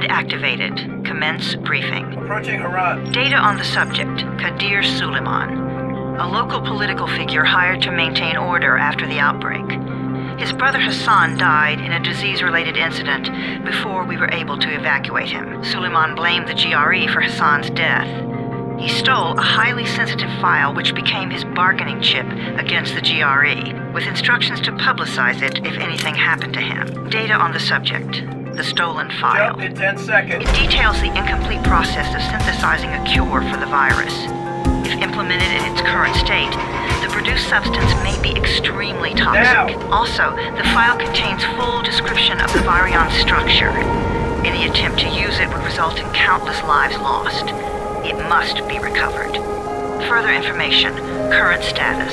HUD activated. Commence briefing. Approaching Harran. Data on the subject, Kadir Suleiman. A local political figure hired to maintain order after the outbreak. His brother Hassan died in a disease-related incident before we were able to evacuate him. Suleiman blamed the GRE for Hassan's death. He stole a highly sensitive file which became his bargaining chip against the GRE, with instructions to publicize it if anything happened to him. Data on the subject, the stolen file. Jump in 10 seconds. It details the incomplete process of synthesizing a cure for the virus. If implemented in its current state, the produced substance may be extremely toxic. Now. Also, the file contains full description of the virion structure. Any attempt to use it would result in countless lives lost. It must be recovered. Further information, current status.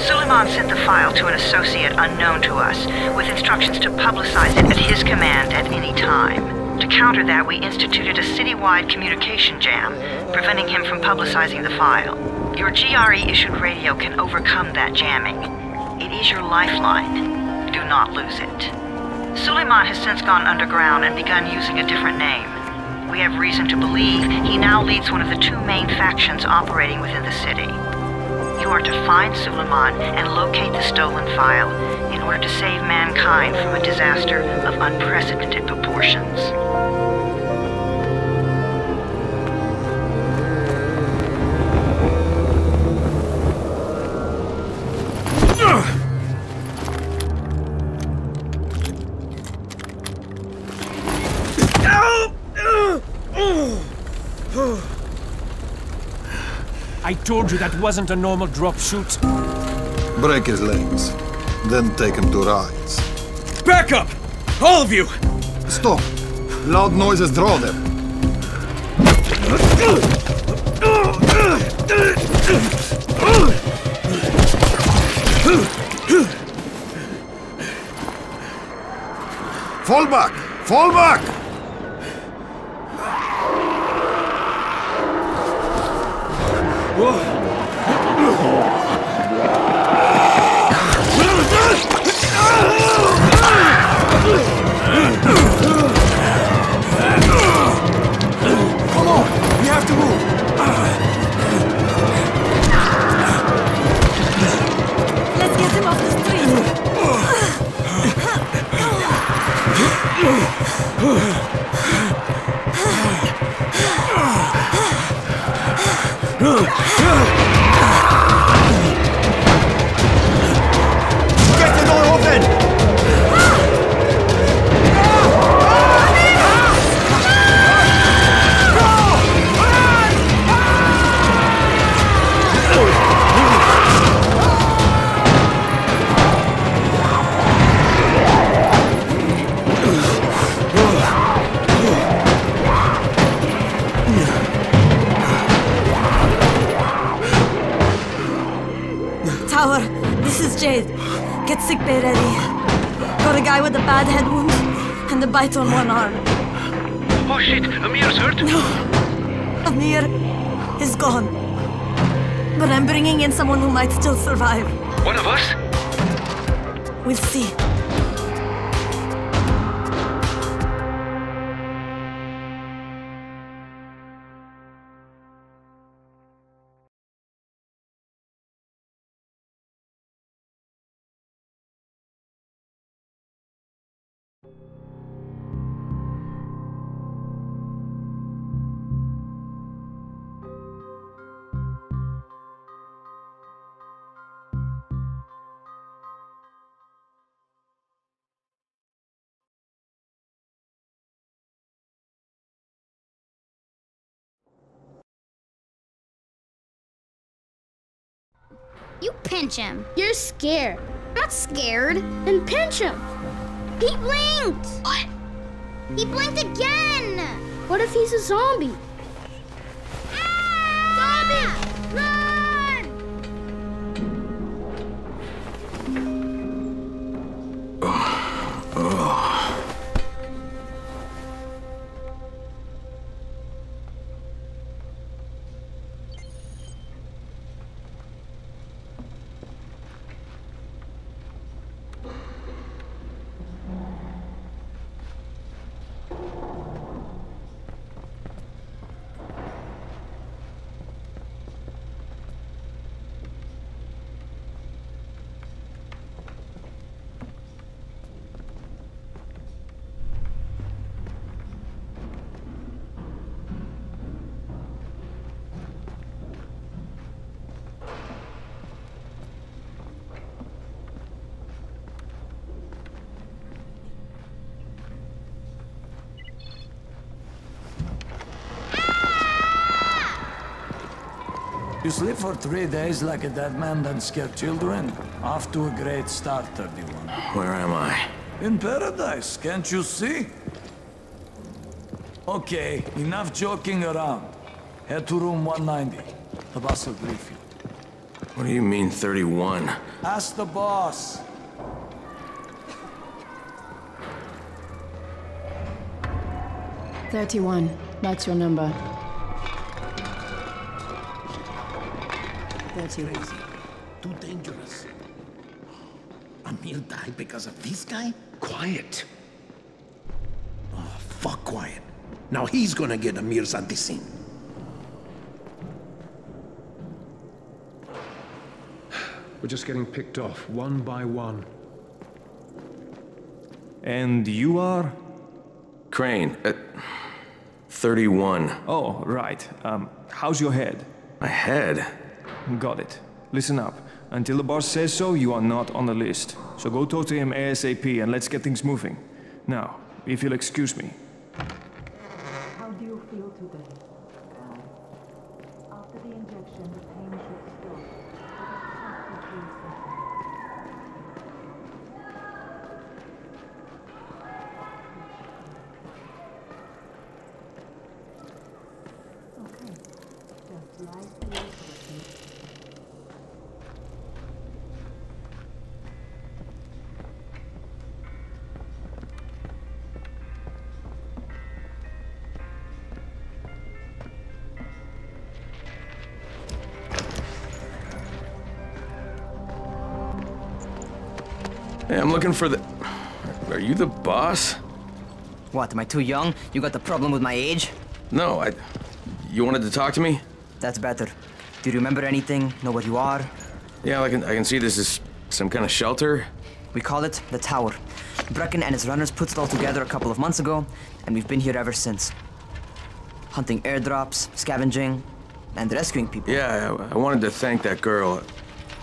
Suleiman sent the file to an associate unknown to us, with instructions to publicize it at his command at any time. To counter that, we instituted a citywide communication jam, preventing him from publicizing the file. Your GRE-issued radio can overcome that jamming. It is your lifeline. Do not lose it. Suleiman has since gone underground and begun using a different name. We have reason to believe he now leads one of the two main factions operating within the city. You are to find Suleiman and locate the stolen file in order to save mankind from a disaster of unprecedented proportions. I told you that wasn't a normal drop shoot. Break his legs. Then take him to rides. Back up! All of you! Stop! Loud noises draw them. Fall back! Fall back! Jade. Get sick bay ready. Got a guy with a bad head wound and a bite on one arm. Oh shit, Amir's hurt? No. Amir is gone. But I'm bringing in someone who might still survive. One of us? We'll see. You pinch him. You're scared. I'm not scared. Then pinch him. He blinked. What? He blinked again. What if he's a zombie? Ah! Zombie! Run! You sleep for three days like a dead man, then scare children? Off to a great start, 31. Where am I? In paradise, can't you see? Okay, enough joking around. Head to room 190. The boss will brief you. What do you mean 31? Ask the boss. Thirty-one. That's your number. Thirty-one. Too dangerous. Amir died because of this guy? Quiet. Oh, fuck quiet. Now he's gonna get Amir's antizin. We're just getting picked off, one by one. And you are? Crane, uh, 31. Oh, right. Um, how's your head? My head? Got it. Listen up. Until the boss says so, you are not on the list. So go talk to him ASAP and let's get things moving. Now, if you'll excuse me. Hey, I'm looking for the... Are you the boss? What, am I too young? You got the problem with my age? No, I... You wanted to talk to me? That's better. Do you remember anything? Know what you are? Yeah, I can, I can see this is some kind of shelter. We call it the Tower. Brecken and his runners put it all together a couple of months ago, and we've been here ever since. Hunting airdrops, scavenging, and rescuing people. Yeah, I, I wanted to thank that girl.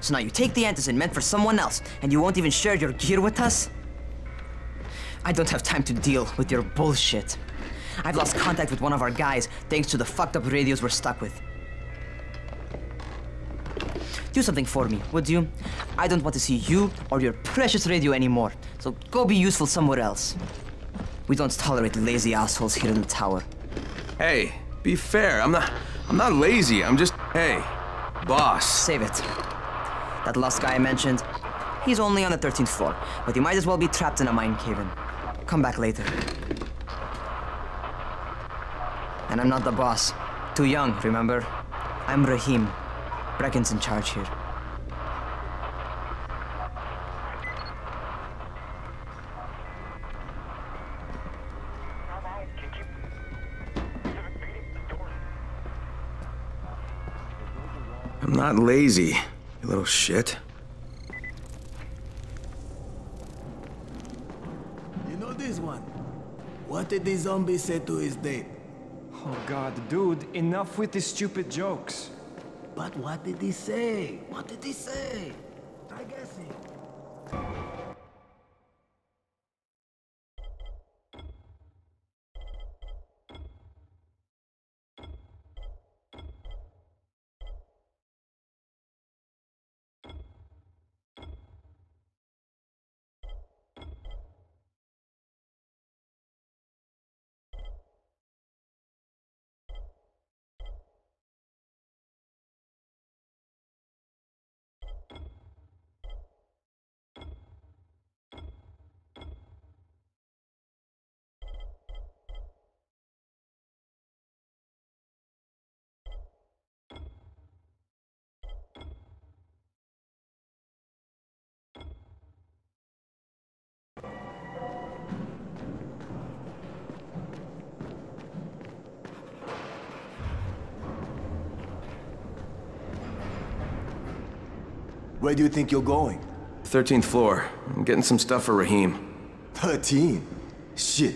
So now you take the antizin meant for someone else, and you won't even share your gear with us? I don't have time to deal with your bullshit. I've lost contact with one of our guys thanks to the fucked up radios we're stuck with. Do something for me, would you? I don't want to see you or your precious radio anymore, so go be useful somewhere else. We don't tolerate lazy assholes here in the tower. Hey, be fair. I'm not... I'm not lazy. I'm just... Hey, boss. Save it. That last guy I mentioned, he's only on the 13th floor, but he might as well be trapped in a mine cave-in. Come back later. And I'm not the boss. Too young, remember? I'm Rahim. Brecken's in charge here. I'm not lazy, you little shit. You know this one? What did the zombie say to his date? Oh god, dude, enough with these stupid jokes. But what did he say? What did he say? Where do you think you're going? 13th floor. I'm getting some stuff for Rahim. 13? Shit.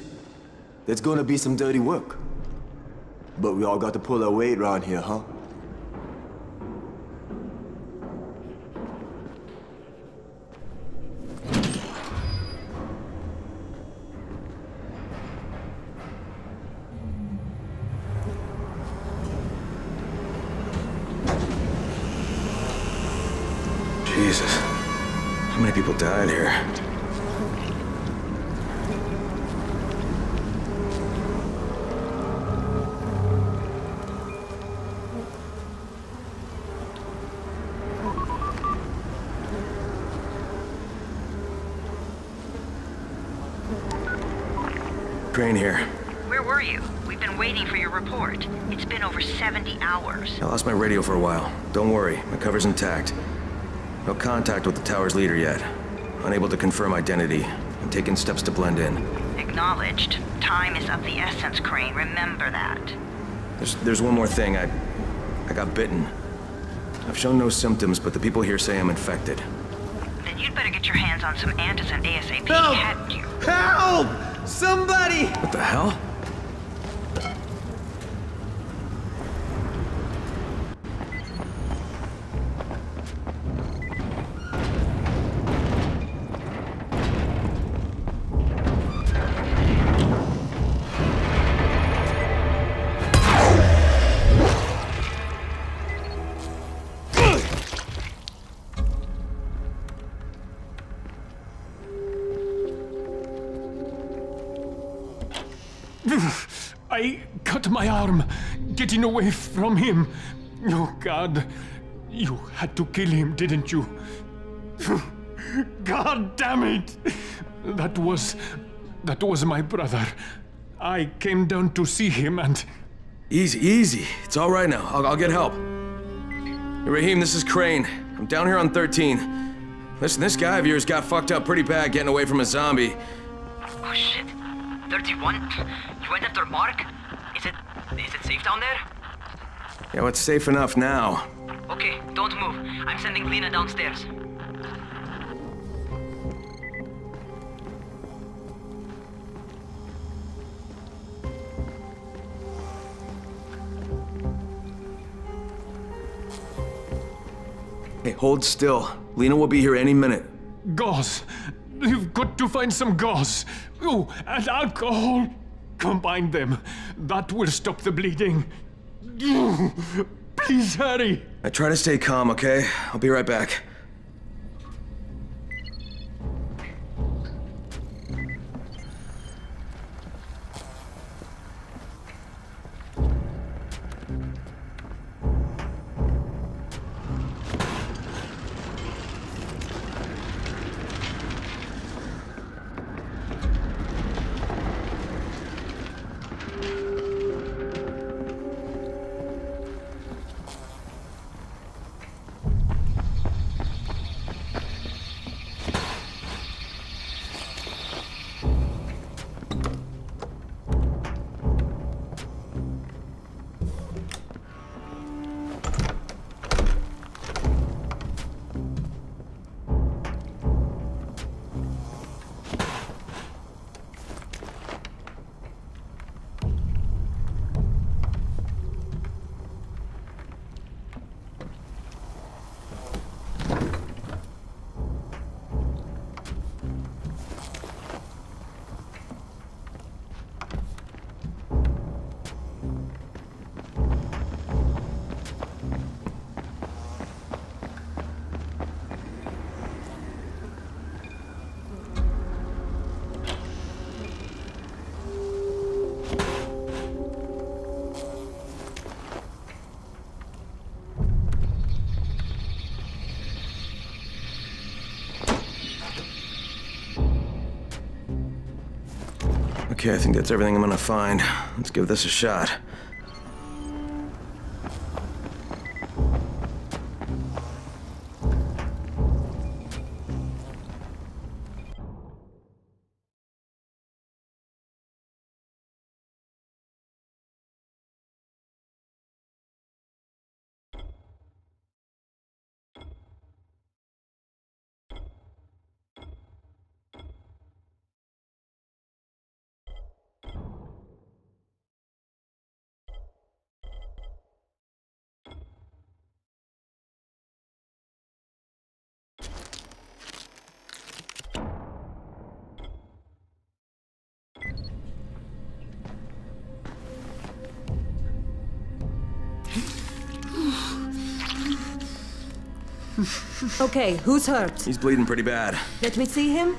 That's gonna be some dirty work. But we all got to pull our weight around here, huh? Crane here. Where were you? We've been waiting for your report. It's been over 70 hours. I lost my radio for a while. Don't worry, my cover's intact. No contact with the tower's leader yet. Unable to confirm identity. I'm taking steps to blend in. Acknowledged. Time is of the essence, Crane. Remember that. There's, there's one more thing. I, I got bitten. I've shown no symptoms, but the people here say I'm infected. Then you'd better get your hands on some antizin ASAP. Help! Hadn't you? Help! Somebody! What the hell? Away from him. Oh, God. You had to kill him, didn't you? God damn it! That was. That was my brother. I came down to see him and. Easy, easy. It's all right now. I'll, I'll get help. Hey, Rahim, this is Crane. I'm down here on 13. Listen, this guy of yours got fucked up pretty bad getting away from a zombie. Oh shit. 31? You went after Mark? Is it... is it safe down there? Yeah, well, it's safe enough now. Okay, don't move. I'm sending Lena downstairs. Hey, hold still. Lena will be here any minute. Gauze! You've got to find some gauze. Oh, and alcohol. Combine them. That will stop the bleeding. Please hurry. I try to stay calm, okay? I'll be right back. Okay, I think that's everything I'm gonna find. Let's give this a shot. Okay, who's hurt? He's bleeding pretty bad. Let me see him.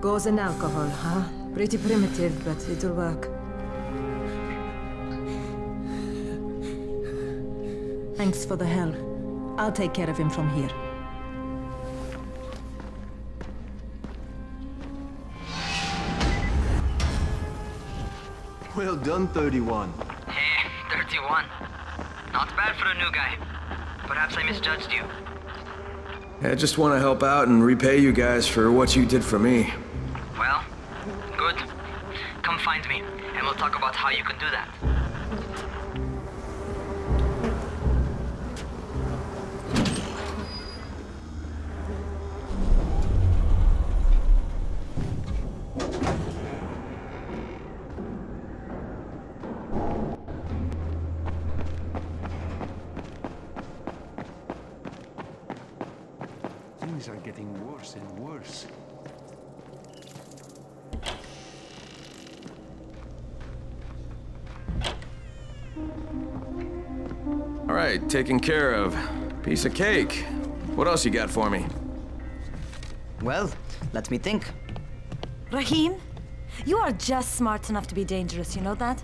Gauze and alcohol, huh? Pretty primitive, but it'll work. Thanks for the help. I'll take care of him from here. Well done, 31. Hey, 31. Not bad for a new guy. Perhaps I misjudged you. I just want to help out and repay you guys for what you did for me. Well, good. Come find me, and we'll talk about how you can do that. Right, taken care of. Piece of cake. What else you got for me? Well, let me think. Rahim, you are just smart enough to be dangerous, you know that?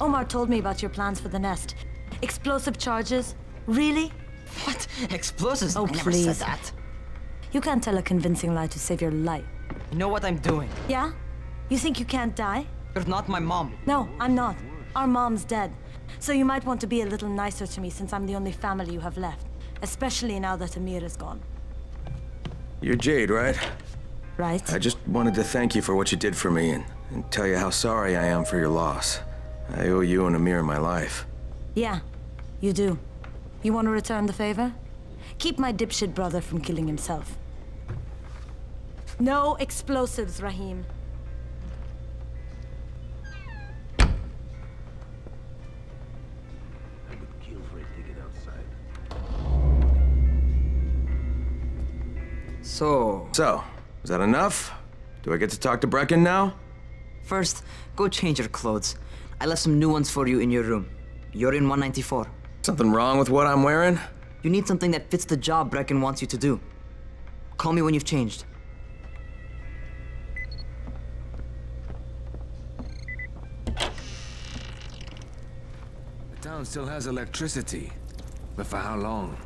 Omar told me about your plans for the nest. Explosive charges? Really? What? Explosives? Oh, I never please. said that. You can't tell a convincing lie to save your life. You know what I'm doing? Yeah? You think you can't die? You're not my mom. No, I'm not. Our mom's dead. So you might want to be a little nicer to me since I'm the only family you have left. Especially now that Amir is gone. You're Jade, right? Right? I just wanted to thank you for what you did for me and, and tell you how sorry I am for your loss. I owe you and Amir my life. Yeah, you do. You want to return the favor? Keep my dipshit brother from killing himself. No explosives, Rahim. So... So, is that enough? Do I get to talk to Brecken now? First, go change your clothes. I left some new ones for you in your room. You're in 194. Something wrong with what I'm wearing? You need something that fits the job Brecken wants you to do. Call me when you've changed. The town still has electricity. But for how long?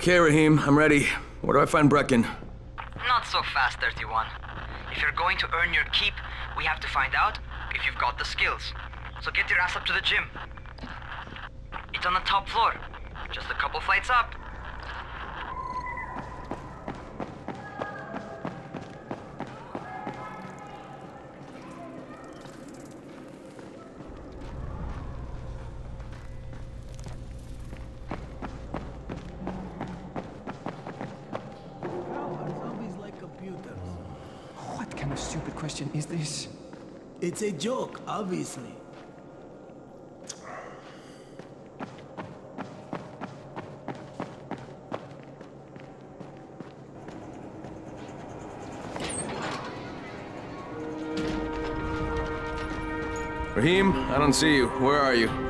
Okay, Rahim, I'm ready. Where do I find Brecken? Not so fast, 31. If you're going to earn your keep, we have to find out if you've got the skills. So get your ass up to the gym. It's on the top floor. Just a couple flights up. It's a joke, obviously. Rahim, I don't see you. Where are you?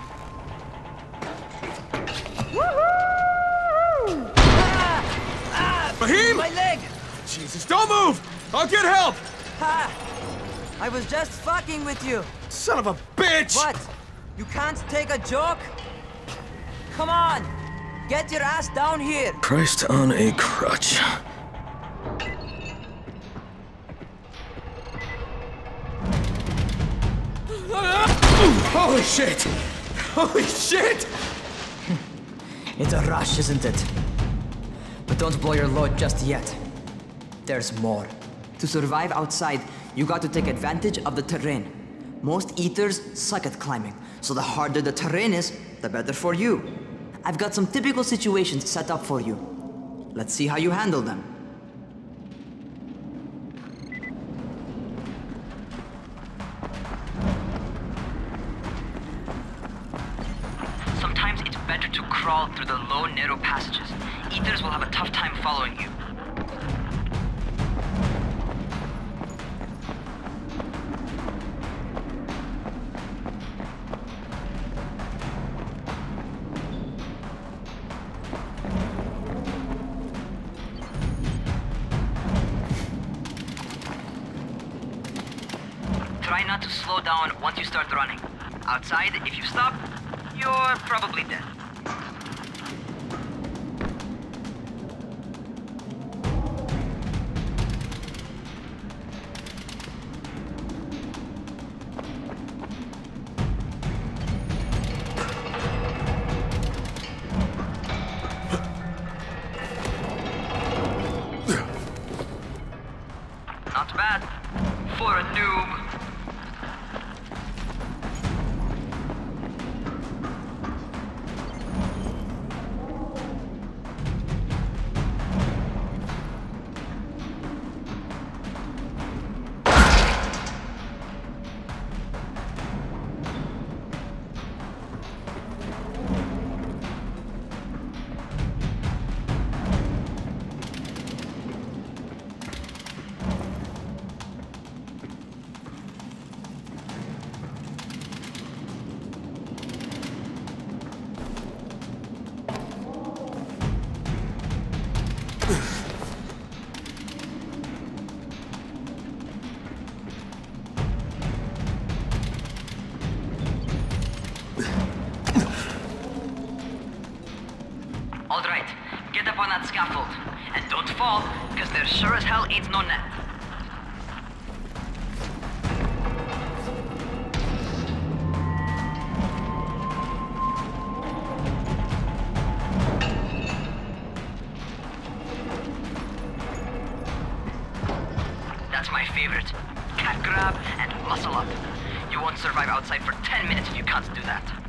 I'll get help! Ha! I was just fucking with you. Son of a bitch! What? You can't take a joke? Come on! Get your ass down here! Christ on a crutch. Holy shit! Holy shit! It's a rush, isn't it? But don't blow your load just yet. There's more. To survive outside, you got to take advantage of the terrain. Most eaters suck at climbing, so the harder the terrain is, the better for you. I've got some typical situations set up for you. Let's see how you handle them. Sometimes it's better to crawl through the low, narrow passages. Eaters will have a tough time following you. Outside, if you stop, you're probably dead. Muscle up. You won't survive outside for 10 minutes if you can't do that.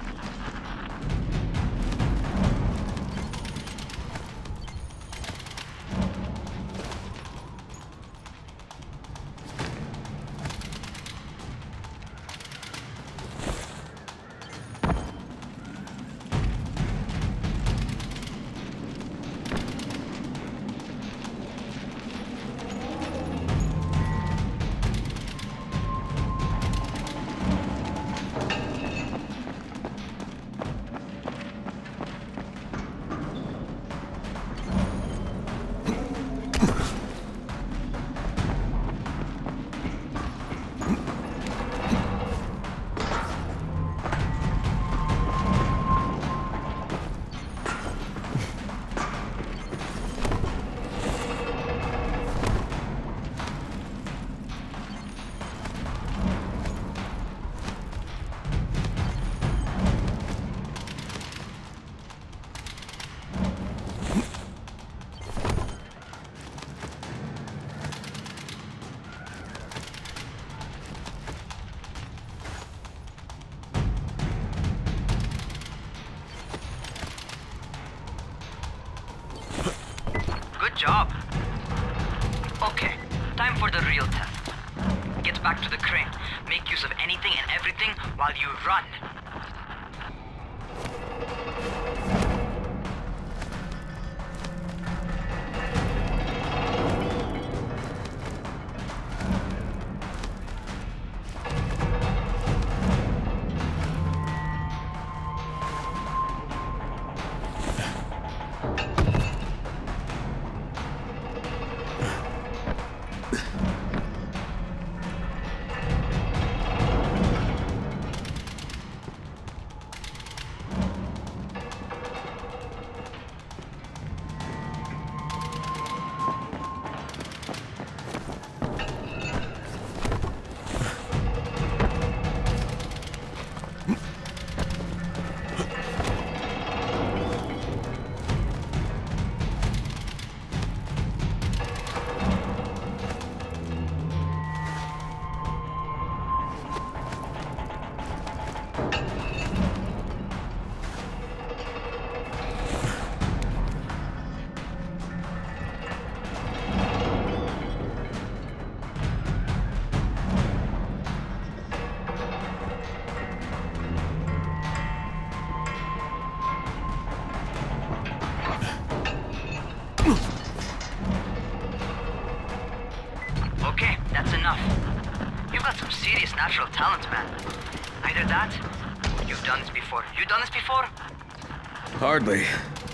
Hardly.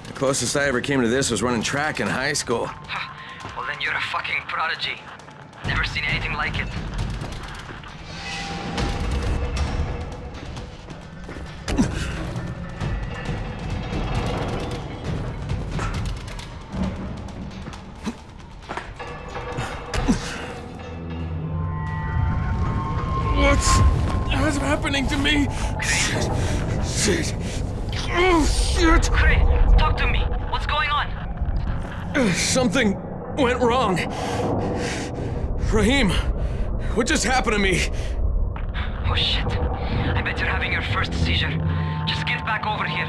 The closest I ever came to this was running track in high school. Just happened to me? Oh shit. I bet you're having your first seizure. Just get back over here.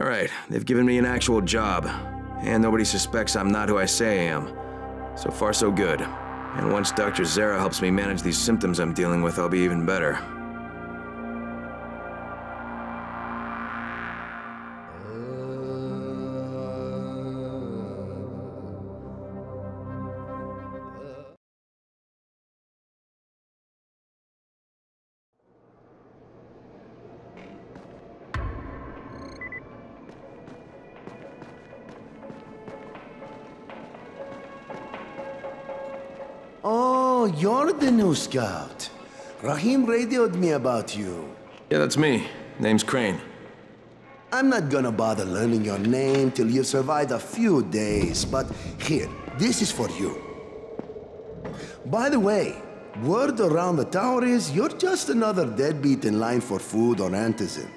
All right, they've given me an actual job. And nobody suspects I'm not who I say I am. So far, so good. And once Dr. Zere helps me manage these symptoms I'm dealing with, I'll be even better. New scout. Rahim radioed me about you. Yeah, that's me. Name's Crane. I'm not gonna bother learning your name till you survive a few days, but here, this is for you. By the way, word around the tower is you're just another deadbeat in line for food or antizin.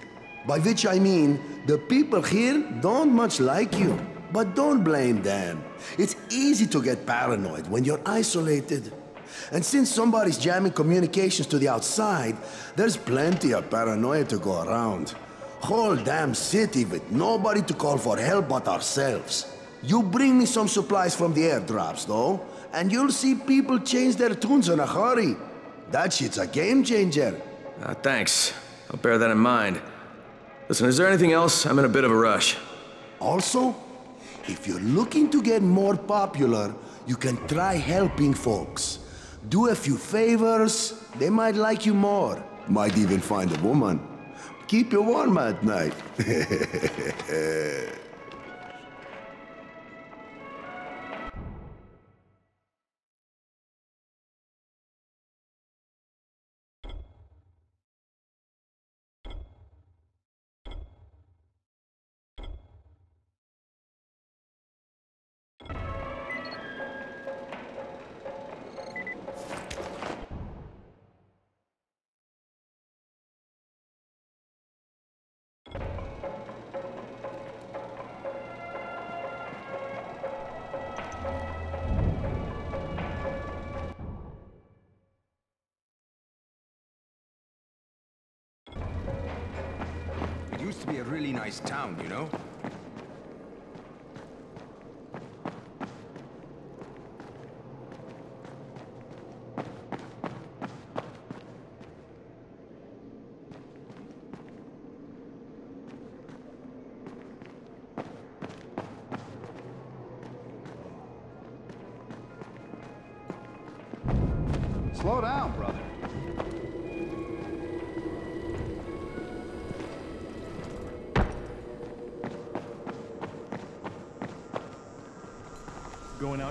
By which I mean, the people here don't much like you. But don't blame them. It's easy to get paranoid when you're isolated. And since somebody's jamming communications to the outside, there's plenty of paranoia to go around. Whole damn city with nobody to call for help but ourselves. You bring me some supplies from the airdrops, though, and you'll see people change their tunes in a hurry. That shit's a game changer. Uh, thanks. I'll bear that in mind. Listen, is there anything else? I'm in a bit of a rush. Also, if you're looking to get more popular, you can try helping folks. Do a few favors, they might like you more. Might even find a woman. Keep you warm at night. used to be a really nice town, you know?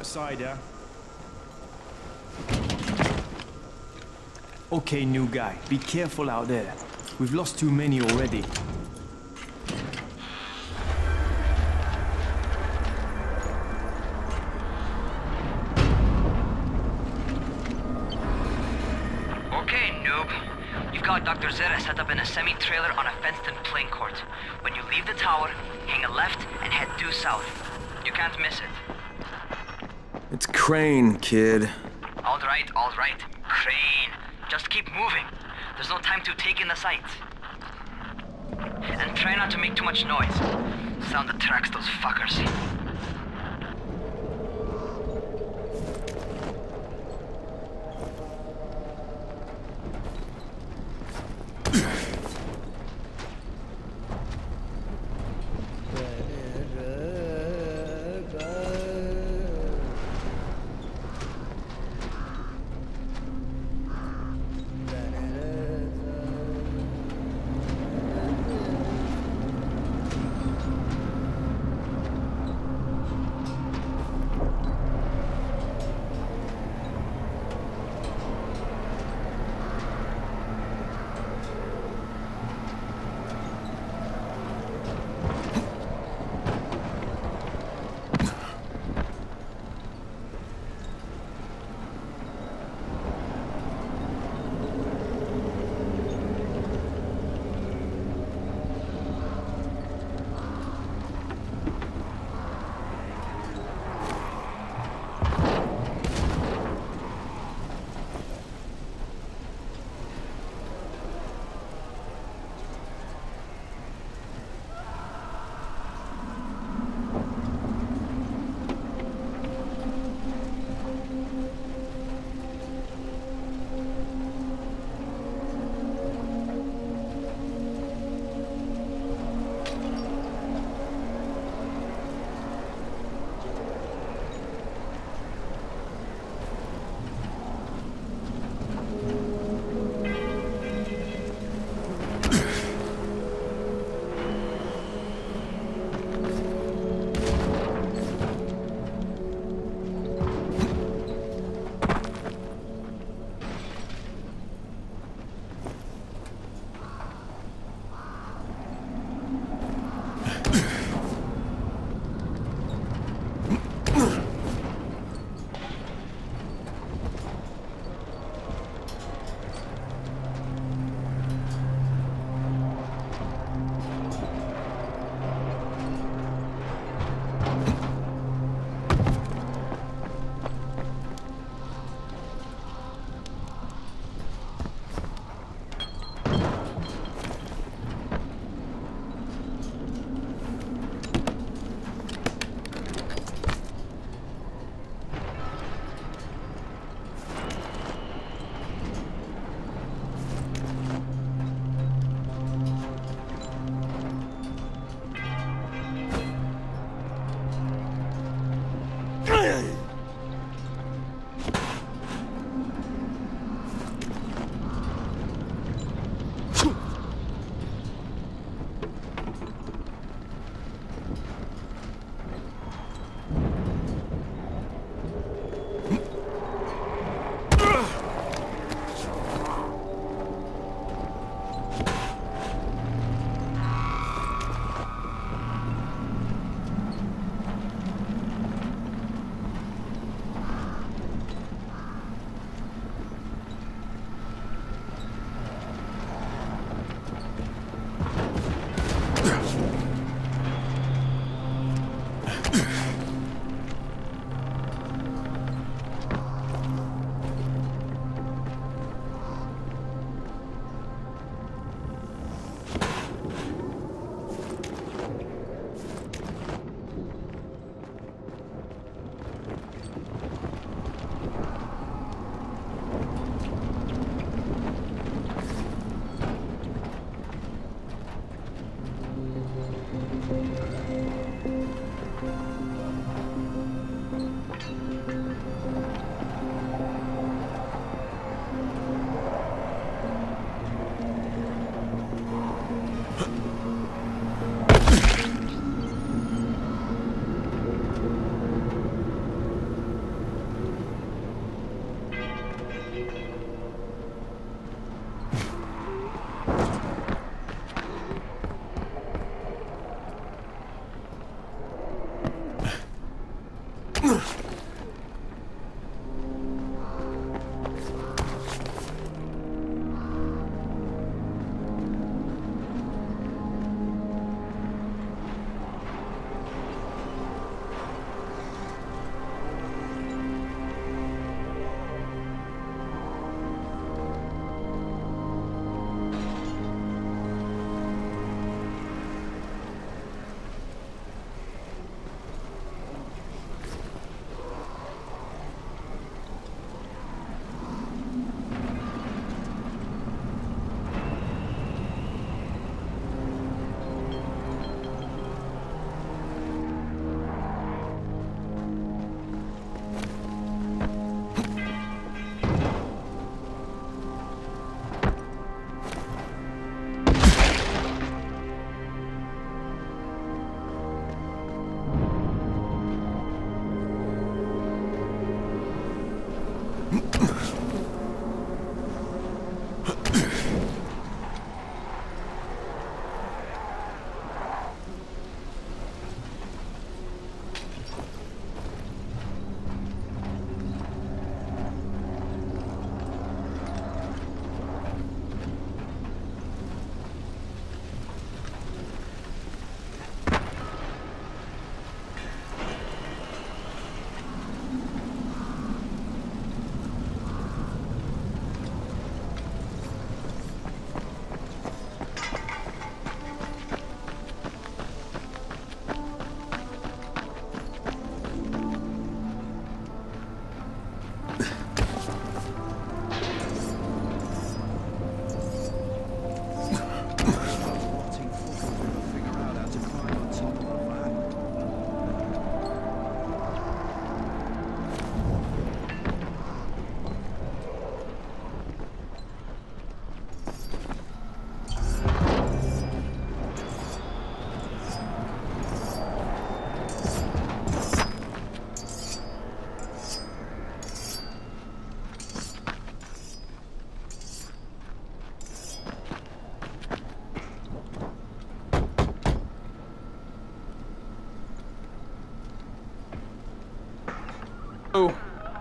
Outside, yeah? Okay, new guy, be careful out there. We've lost too many already. Okay, noob. You've got Dr. Zere set up in a semi-trailer on a fenced-in playing court. When you leave the tower, hang a left and head due south. You can't miss it. Crane, kid. All right, all right. Crane. Just keep moving. There's no time to take in the sights. And try not to make too much noise. Sound attracts those fuckers.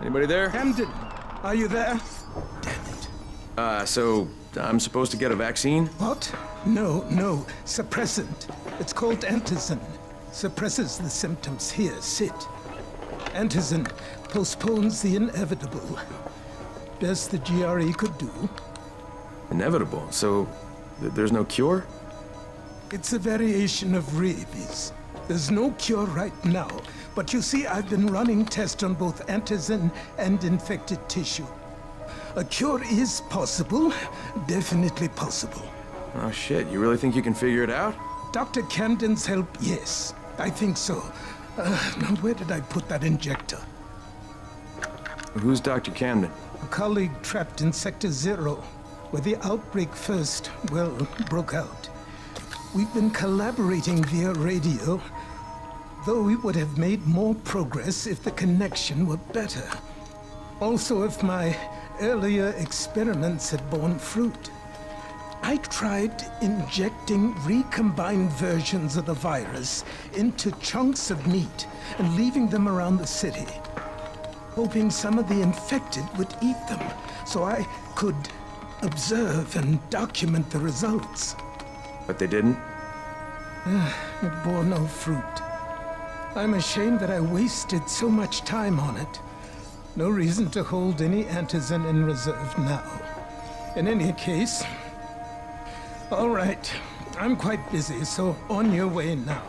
Anybody there? Camden, are you there? Damn Uh, so I'm supposed to get a vaccine? What? No, no. Suppressant. It's called antizin. Suppresses the symptoms. Here, sit. Antizin postpones the inevitable. Best the GRE could do. Inevitable. So th there's no cure? It's a variation of rabies. There's no cure right now, but you see, I've been running tests on both antizin and infected tissue. A cure is possible, definitely possible. Oh shit, you really think you can figure it out? Dr. Camden's help, yes. I think so. Uh, now, where did I put that injector? Who's Dr. Camden? A colleague trapped in Sector Zero, where the outbreak first, well, broke out. We've been collaborating via radio, though we would have made more progress if the connection were better. Also, if my earlier experiments had borne fruit. I tried injecting recombined versions of the virus into chunks of meat and leaving them around the city, hoping some of the infected would eat them so I could observe and document the results. But they didn't? Ah, it bore no fruit. I'm ashamed that I wasted so much time on it. No reason to hold any antizin in reserve now. In any case, all right. I'm quite busy, so on your way now.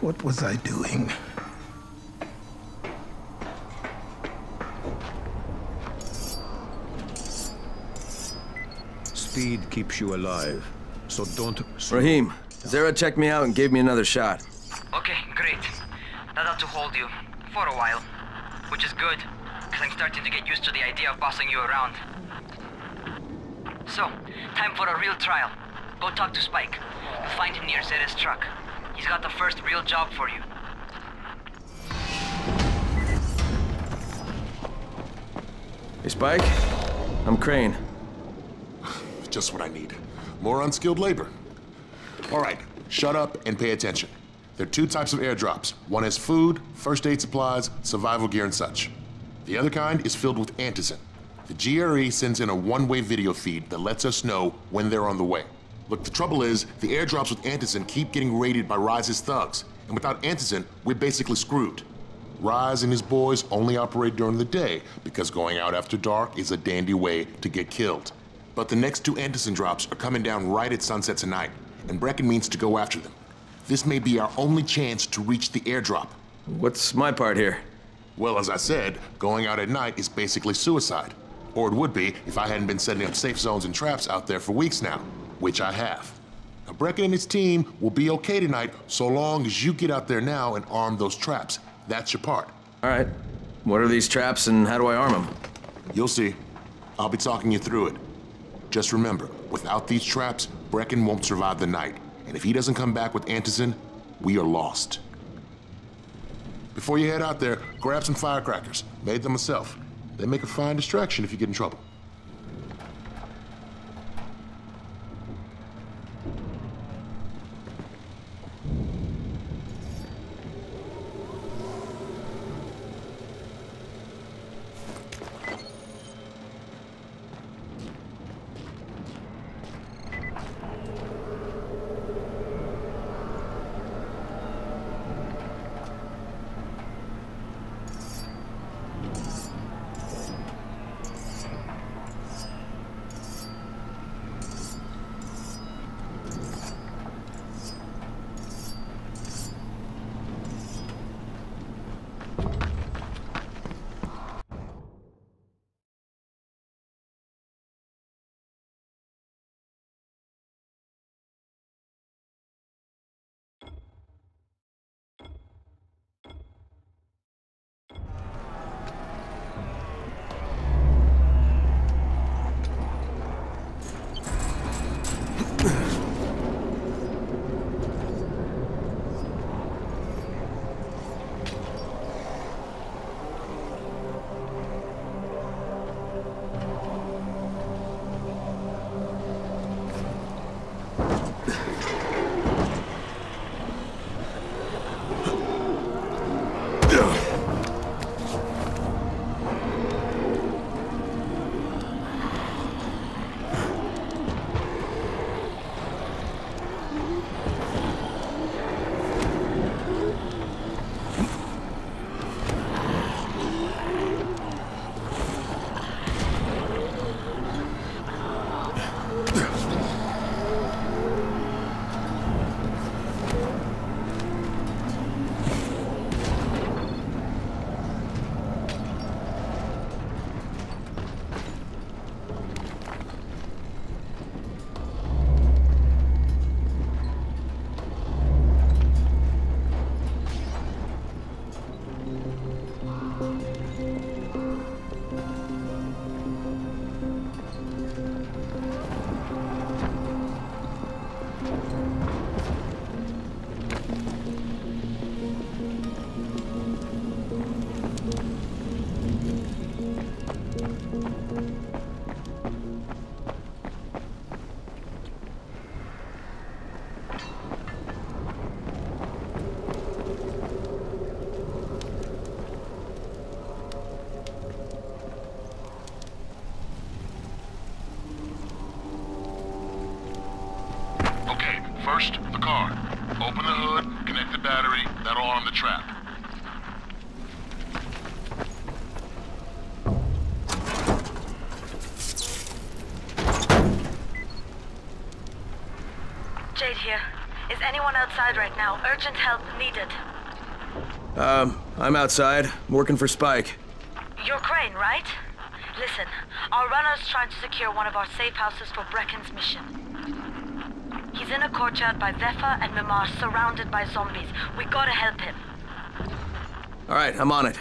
What was I doing? Speed keeps you alive, so don't... Rahim, Zere checked me out and gave me another shot. Okay, great. That ought to hold you. For a while. Which is good, because I'm starting to get used to the idea of bossing you around. So, time for a real trial. Go talk to Spike. You'll find him near Zere's truck. He's got the first real job for you. Hey, Spike. I'm Crane. Just what I need. More unskilled labor. All right, shut up and pay attention. There are two types of airdrops. One is food, first aid supplies, survival gear, and such. The other kind is filled with antizin. The GRE sends in a one-way video feed that lets us know when they're on the way. Look, the trouble is, the airdrops with antizin keep getting raided by Rais's thugs, and without antizin, we're basically screwed. Rise and his boys only operate during the day because going out after dark is a dandy way to get killed. But the next two antizin drops are coming down right at sunset tonight, and Brecken means to go after them. This may be our only chance to reach the airdrop. What's my part here? Well, as I said, going out at night is basically suicide. Or it would be if I hadn't been setting up safe zones and traps out there for weeks now, which I have. Now, Brecken and his team will be okay tonight so long as you get out there now and arm those traps. That's your part. All right. What are these traps and how do I arm them? You'll see. I'll be talking you through it. Just remember, without these traps, Brecken won't survive the night. And if he doesn't come back with Antizin, we are lost. Before you head out there, grab some firecrackers. Made them myself. They make a fine distraction if you get in trouble. Now? Urgent help needed. Um, I'm outside, working for Spike. You're Crane, right? Listen, our runner's trying to secure one of our safe houses for Brecken's mission. He's in a courtyard by Vefa and Mimar, surrounded by zombies. We gotta help him. Alright, I'm on it.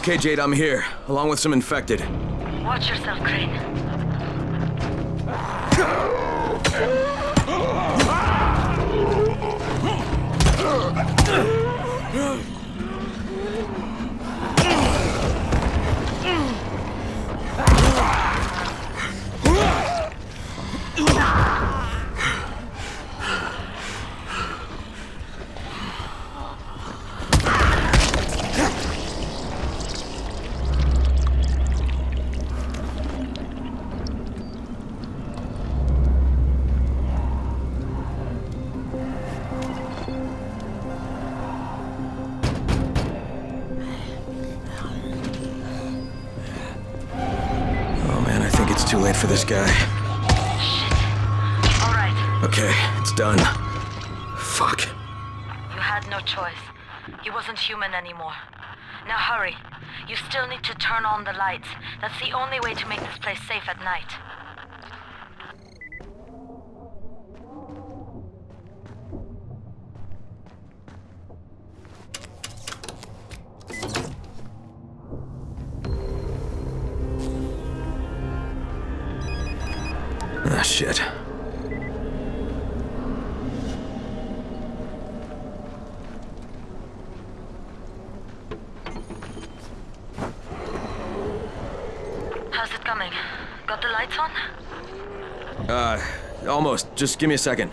Okay, Jade, I'm here, along with some infected. Watch yourself, Crane. This guy. All right, Okay, it's done. Fuck. you had no choice. He wasn't human anymore. Now hurry. You still need to turn on the lights. That's the only way to make this place safe at night. Shit. How's it coming? Got the lights on? Uh, almost. Just give me a second.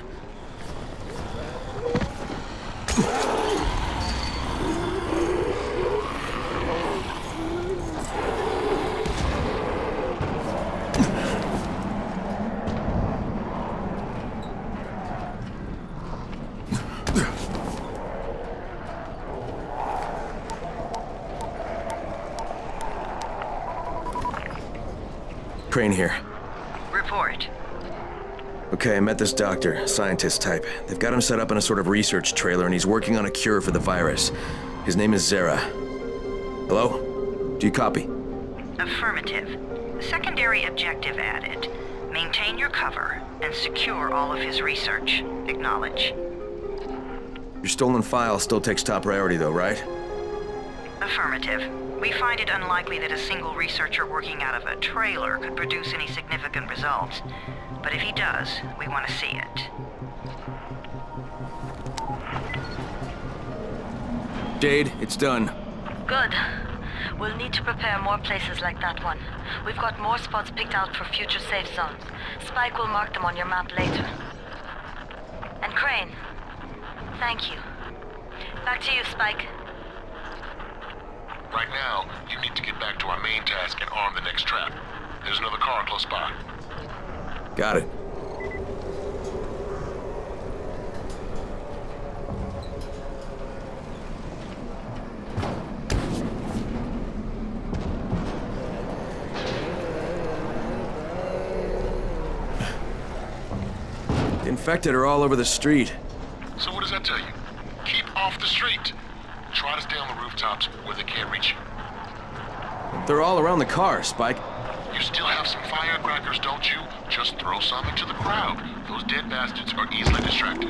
Crane here. Report. Okay, I met this doctor, scientist type. They've got him set up in a sort of research trailer, and he's working on a cure for the virus. His name is Zere. Hello? Do you copy? Affirmative. Secondary objective added. Maintain your cover and secure all of his research. Acknowledge. Your stolen file still takes top priority, though, right? Affirmative. We find it unlikely that a single researcher working out of a trailer could produce any significant results. But if he does, we want to see it. Jade, it's done. Good. We'll need to prepare more places like that one. We've got more spots picked out for future safe zones. Spike will mark them on your map later. And Crane, thank you. Back to you, Spike. Right now, you need to get back to our main task and arm the next trap. There's another car close by. Got it. The infected are all over the street. So what does that tell you? Keep off the street. Try to stay on the rooftops where they can't reach you. They're all around the car, Spike. You still have some firecrackers, don't you? Just throw some into the crowd. Those dead bastards are easily distracted.